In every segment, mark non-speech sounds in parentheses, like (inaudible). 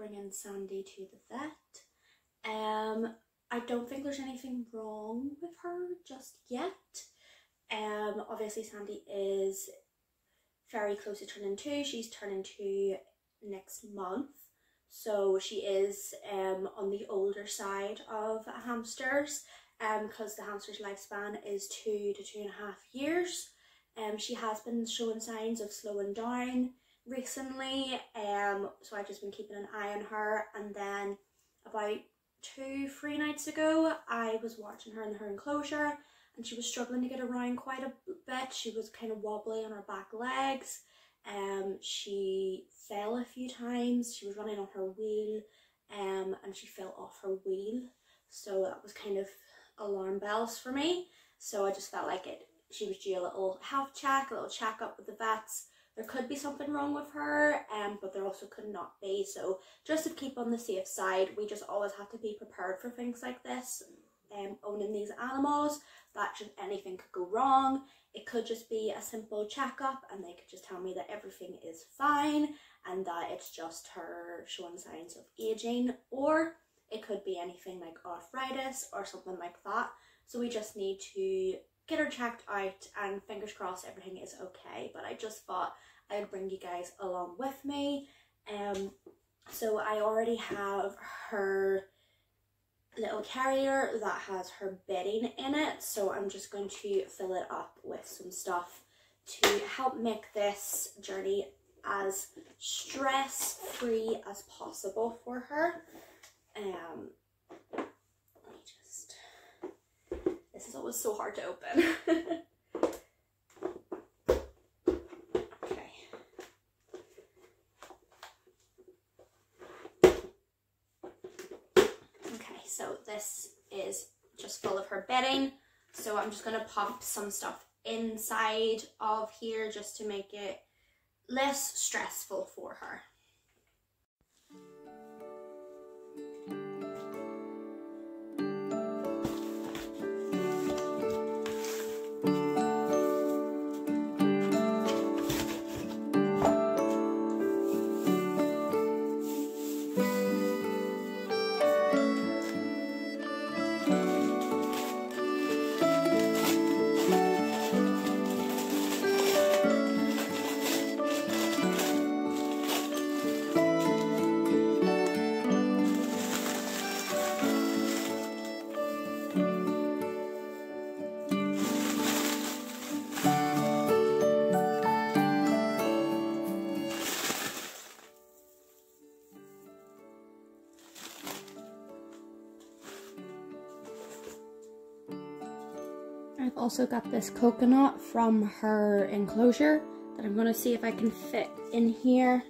bringing Sandy to the vet. Um, I don't think there's anything wrong with her just yet. Um, obviously Sandy is very close to turning two. She's turning two next month. So she is um, on the older side of hamsters because um, the hamster's lifespan is two to two and a half years. Um, she has been showing signs of slowing down recently um so I've just been keeping an eye on her and then about two three nights ago I was watching her in her enclosure and she was struggling to get around quite a bit. She was kind of wobbly on her back legs um she fell a few times she was running on her wheel um and she fell off her wheel. So that was kind of alarm bells for me. So I just felt like it she was due a little health check a little check up with the vets there could be something wrong with her, um, but there also could not be. So just to keep on the safe side, we just always have to be prepared for things like this. Um, owning these animals, that just anything could go wrong. It could just be a simple checkup and they could just tell me that everything is fine and that it's just her showing signs of aging or it could be anything like arthritis or something like that. So we just need to get her checked out and fingers crossed everything is okay. But I just thought I would bring you guys along with me. Um, so I already have her little carrier that has her bedding in it. So I'm just going to fill it up with some stuff to help make this journey as stress-free as possible for her. Um, This is always so hard to open. (laughs) okay. Okay, so this is just full of her bedding. So I'm just to pop some stuff inside of here just to make it less stressful for her. I've also got this coconut from her enclosure that I'm going to see if I can fit in here.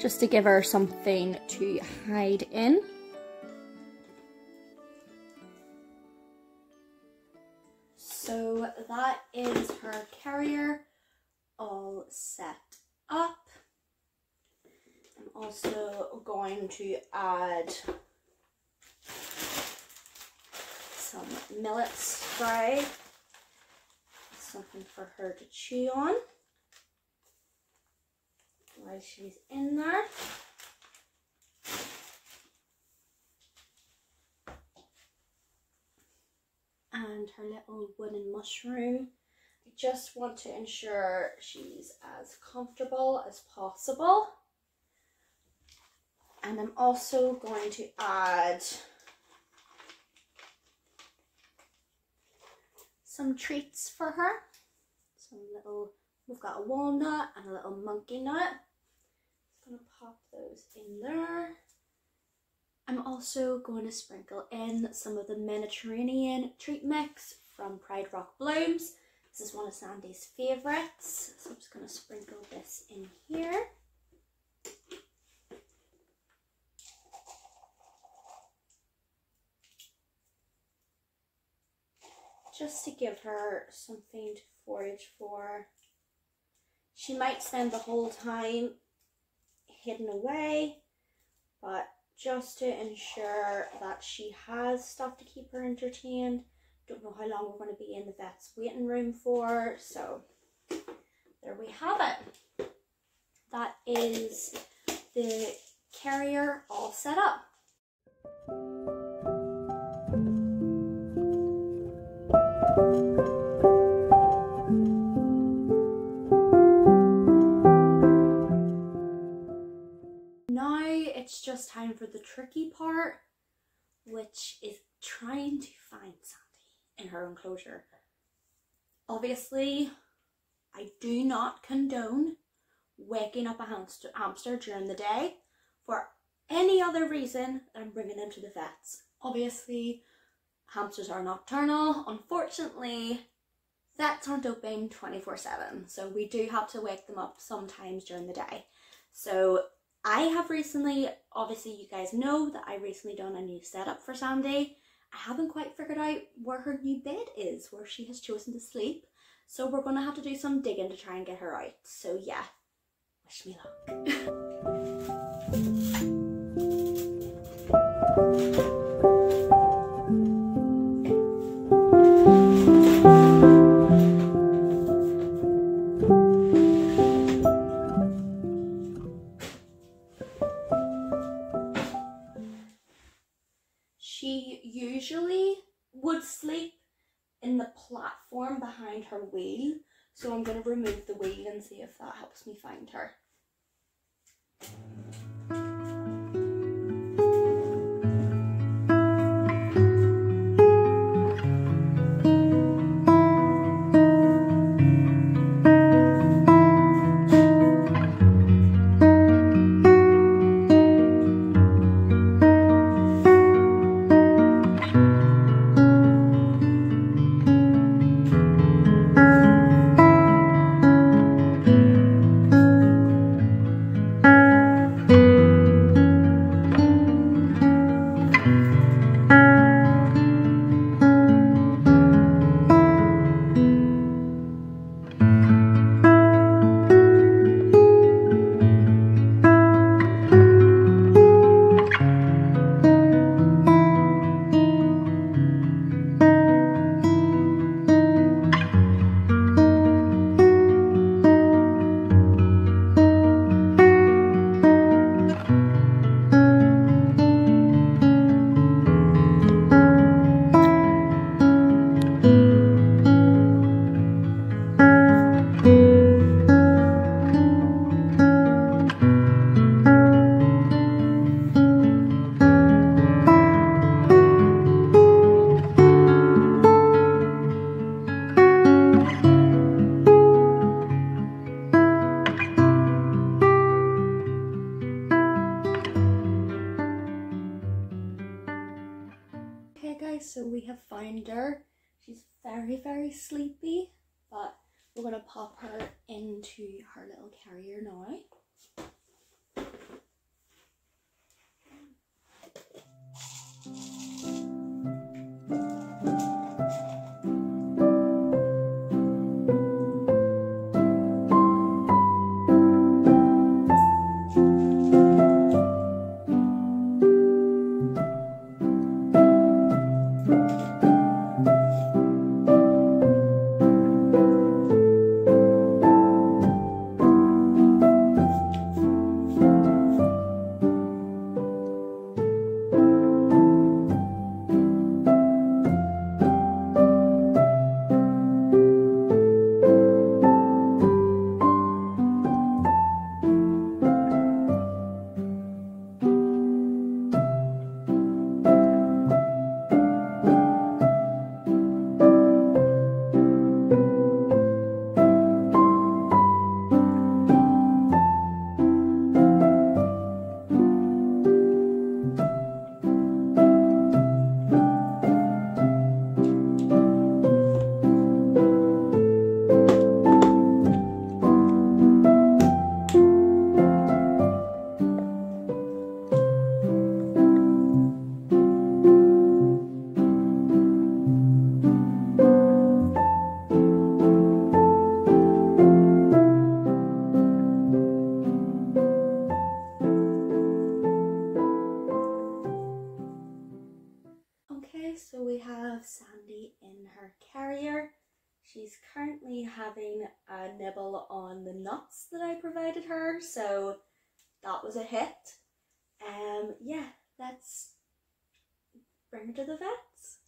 Just to give her something to hide in. To add some millet spray, something for her to chew on while she's in there. And her little wooden mushroom. I just want to ensure she's as comfortable as possible. And I'm also going to add some treats for her. Some little, we've got a walnut and a little monkey nut. Just gonna pop those in there. I'm also going to sprinkle in some of the Mediterranean treat mix from Pride Rock Blooms. This is one of Sandy's favourites. So I'm just going to sprinkle this in here. Just to give her something to forage for. She might spend the whole time hidden away, but just to ensure that she has stuff to keep her entertained, Don't know how long we're going to be in the vet's waiting room for. So there we have it. That is the carrier all set up. Now it's just time for the tricky part, which is trying to find Sandy in her enclosure. Obviously, I do not condone waking up a hamster, hamster during the day for any other reason than bringing them to the vets. Obviously, hamsters are nocturnal. Unfortunately, vets aren't open 24 7, so we do have to wake them up sometimes during the day. So, I have recently, obviously, you guys know that I recently done a new setup for Sandy. I haven't quite figured out where her new bed is, where she has chosen to sleep. So we're to have to do some digging to try and get her out. So yeah, wish me luck. (laughs) platform behind her wheel. So I'm going to remove the wheel and see if that helps me find her. So we have found her. She's very, very sleepy, but we're going to pop her into her little carrier now. Her carrier. She's currently having a nibble on the nuts that I provided her, so that was a hit. Um, yeah, let's bring her to the vets.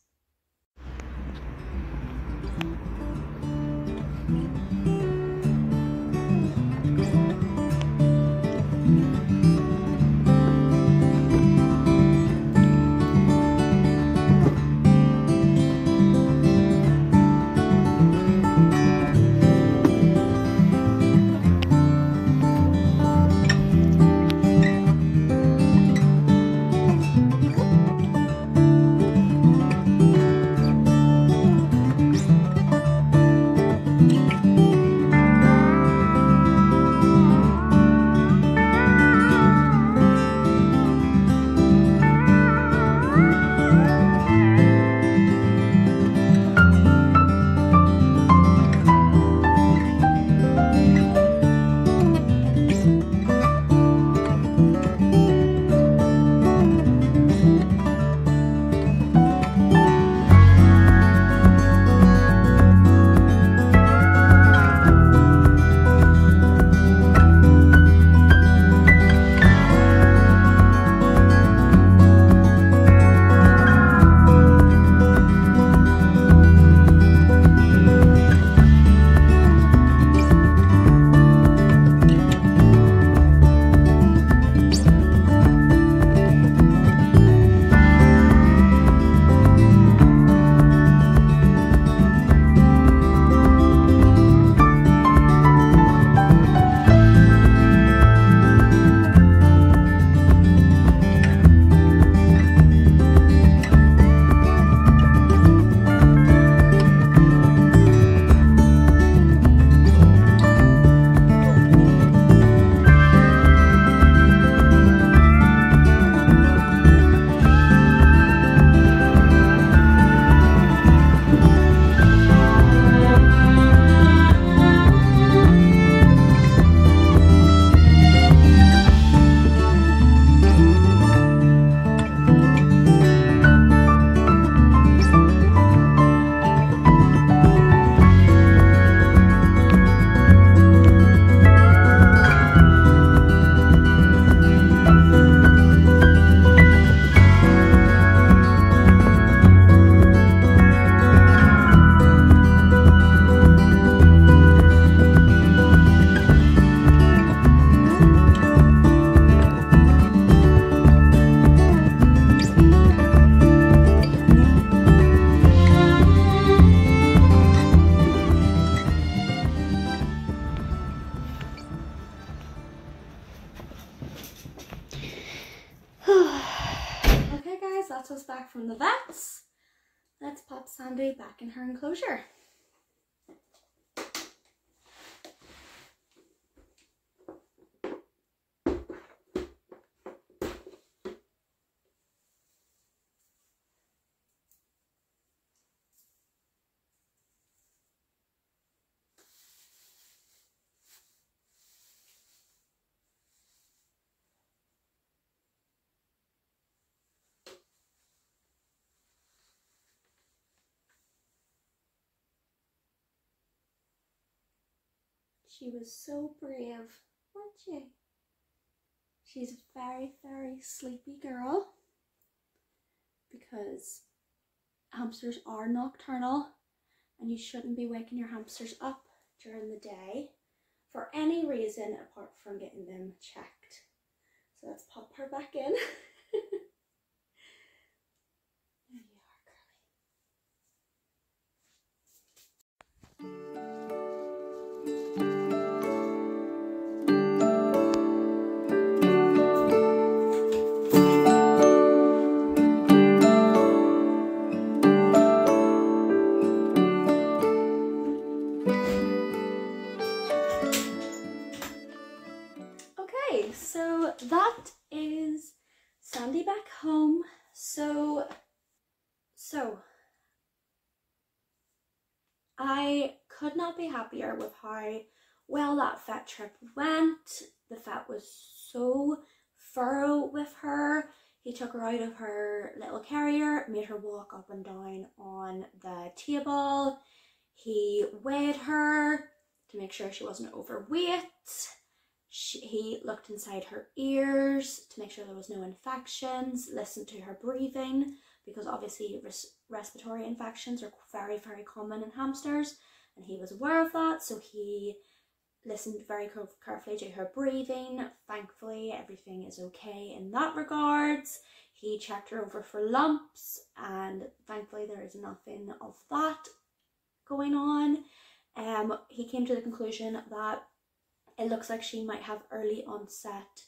She was so brave, wasn't she? She's a very, very sleepy girl because hamsters are nocturnal and you shouldn't be waking your hamsters up during the day for any reason apart from getting them checked. So let's pop her back in. (laughs) there you are, girlie. Took her out of her little carrier, made her walk up and down on the table. He weighed her to make sure she wasn't overweight. She, he looked inside her ears to make sure there was no infections, listened to her breathing because obviously res- respiratory infections are very, very common in hamsters, and he was aware of that. So he listened very carefully to her breathing. Thankfully, everything is okay in that regards. He checked her over for lumps, and thankfully, there is nothing of that going on. Um, he came to the conclusion that it looks like she might have early onset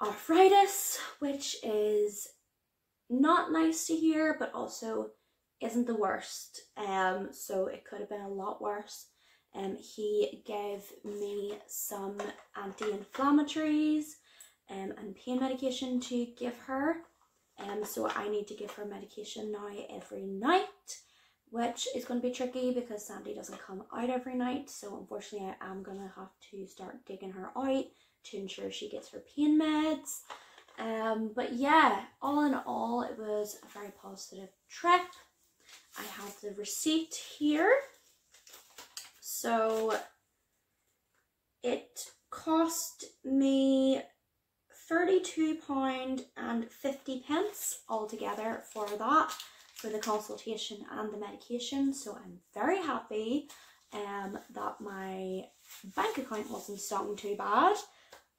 arthritis, which is not nice to hear, but also isn't the worst. Um, so it could have been a lot worse. Um, he gave me some anti-inflammatories um, and pain medication to give her. Um, so I need to give her medication now every night, which is going to be tricky because Sandy doesn't come out every night. So unfortunately, I am going to have to start digging her out to ensure she gets her pain meds. Um, but yeah, all in all, it was a very positive trip. I have the receipt here. So it cost me £32 and 50 pence altogether for that, for the consultation and the medication. So I'm very happy um, that my bank account wasn't stung too bad.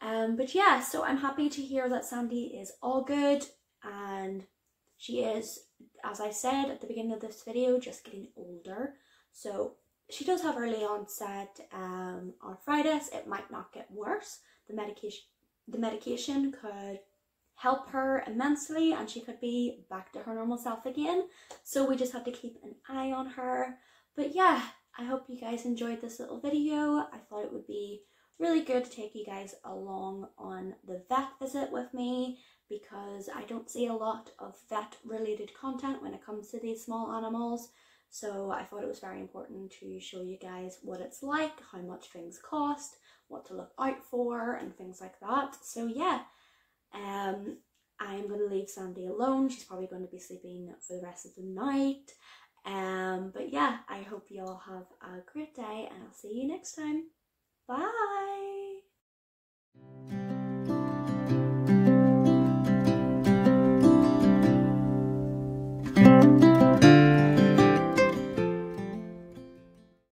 Um, but yeah, so I'm happy to hear that Sandy is all good and she is, as I said at the beginning of this video, just getting older. So she does have early onset um, arthritis. It might not get worse. The medication, the medication could help her immensely and she could be back to her normal self again. So we just have to keep an eye on her. But yeah, I hope you guys enjoyed this little video. I thought it would be really good to take you guys along on the vet visit with me because I don't see a lot of vet related content when it comes to these small animals. So I thought it was very important to show you guys what it's like, how much things cost, what to look out for and things like that. So yeah, um, I'm going to leave Sandy alone. She's probably going to be sleeping for the rest of the night. Um, but yeah, I hope you all have a great day and I'll see you next time. Bye!